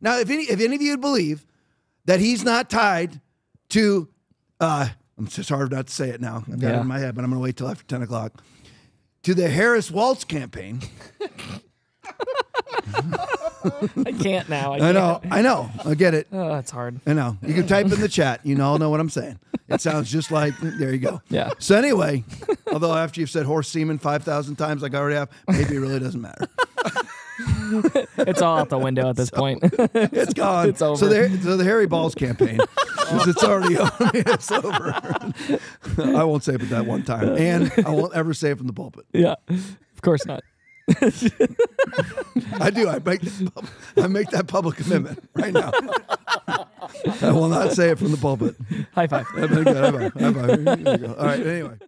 Now, if any if any of you believe that he's not tied to, uh, I'm just hard not to say it now. I've got it in my head, but I'm going to wait till after 10 o'clock. To the Harris Walz campaign. I can't now. I, I can't. know, I know, I get it. Oh, that's hard. I know. You can type in the chat. You all know what I'm saying. It sounds just like there you go. Yeah. So anyway, although after you've said horse semen five thousand times, like I already have, maybe it really doesn't matter. It's all out the window at this point. It's gone. It's over. So the so the Harry Balls campaign, it's already over. it's over. I won't say it but that one time, and I won't ever say it from the pulpit. yeah, of course not. I do. I make that pub- I make that public commitment right now. I will not say it from the pulpit. High five. High five. High five. High five. There you go. All right. Anyway.